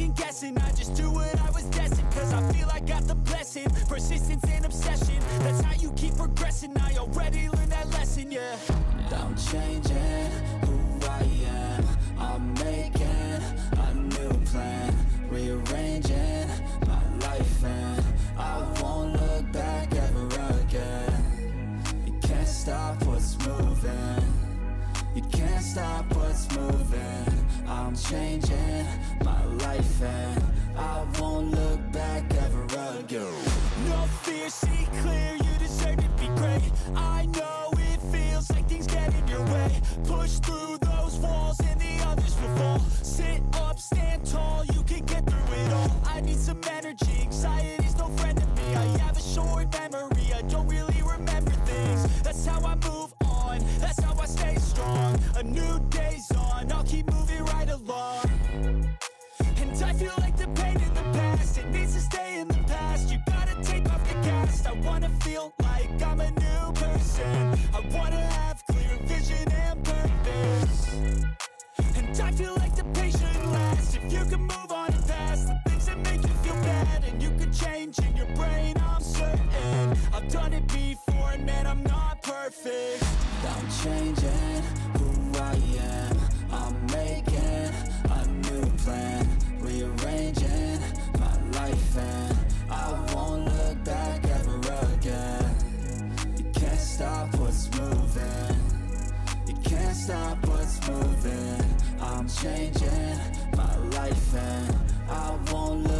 second guessing, I just do what I was destined Cause I feel I got the blessing, persistence and obsession That's how you keep progressing, I already learned that lesson, yeah. I'm changing who I am. I'm making a new plan. Rearranging my life and I I know it feels like things get in your way. Push through those walls and the others will fall. Sit up, stand tall, you can get through it all. I need some energy, anxiety's no friend to me. I have a short like I'm a new person. I wanna have clear vision and purpose. And I feel like the patient shouldn't last. If you can move on and past The things that make you feel bad And you can change in your brain, I'm certain. I've done it before and man, I'm not perfect. I'm changing stop what's moving. I'm changing my life and I won't look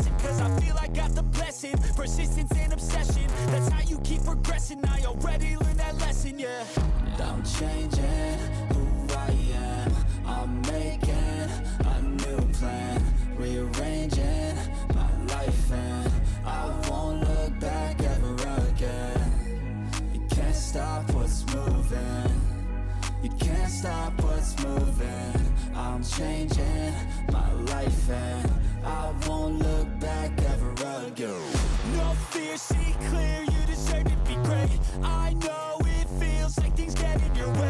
feel I got the blessing, persistence and obsession. That's how you keep progressing, I already learned that lesson, yeah. I'm changing You can't stop what's moving. I'm changing my life and I won't look back ever again. No fear, see clear, you deserve to be great. I know it feels like things get in your way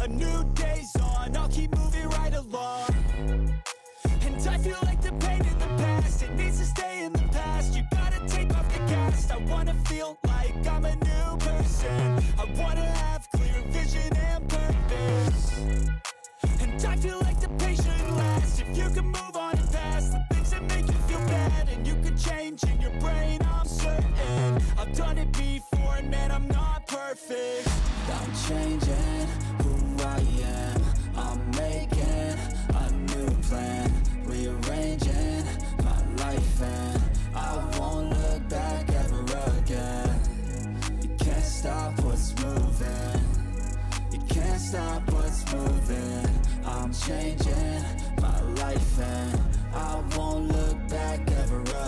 A new day's on, I'll keep moving right along. And I feel like the pain in the past. It needs to stay in the past. You gotta take off the cast. I wanna feel like I'm a new person. I wanna stop what's moving. I'm changing my life and I won't look back ever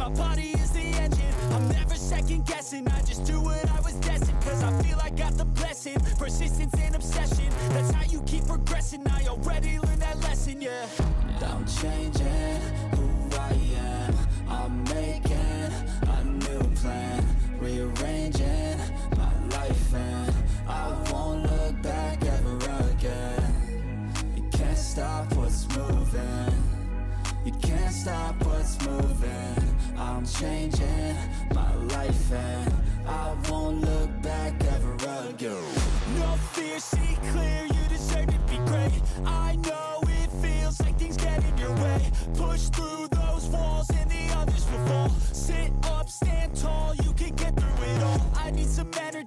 my body is the engine. I'm never second guessing, I just do what I was destined Cause I feel I got the blessing, persistence and obsession That's how you keep progressing, I already learned that lesson, yeah. I'm changing who I am. I'm making changing my life, and I won't look back ever again. No fear, see clear, you deserve to be great. I know it feels like things get in your way. Push through those walls and the others will fall. Sit up, stand tall, you can get through it all. I need some energy,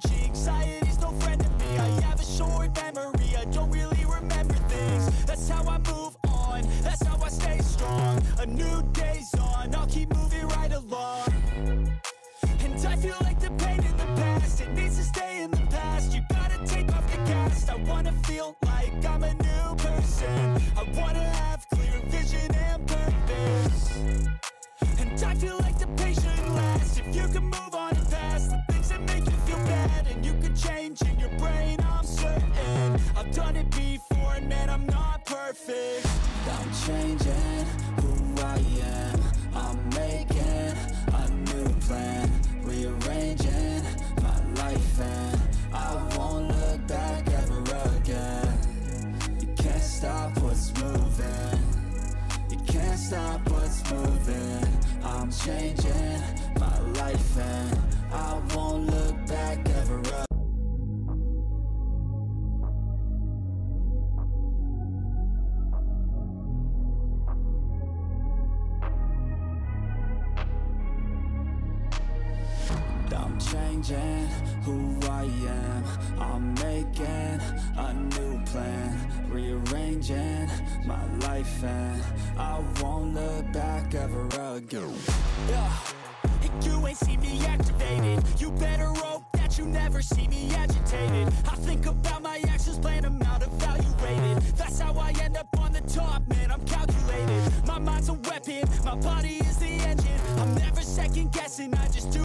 wanna feel like I'm a new person. I wanna have clear vision and purpose. And I feel like the pain shouldn't If you can move life, I won't look back ever again. I'm changing who I am. I'm making a new plan, rearranging my life, and I won't look back ever again. Yeah. You ain't see me activated You better hope that you never see me agitated. I think about my actions, plan them out, evaluated That's how I end up on the top, man, I'm calculated. My mind's a weapon, my body is the engine. I'm never second guessing, I just do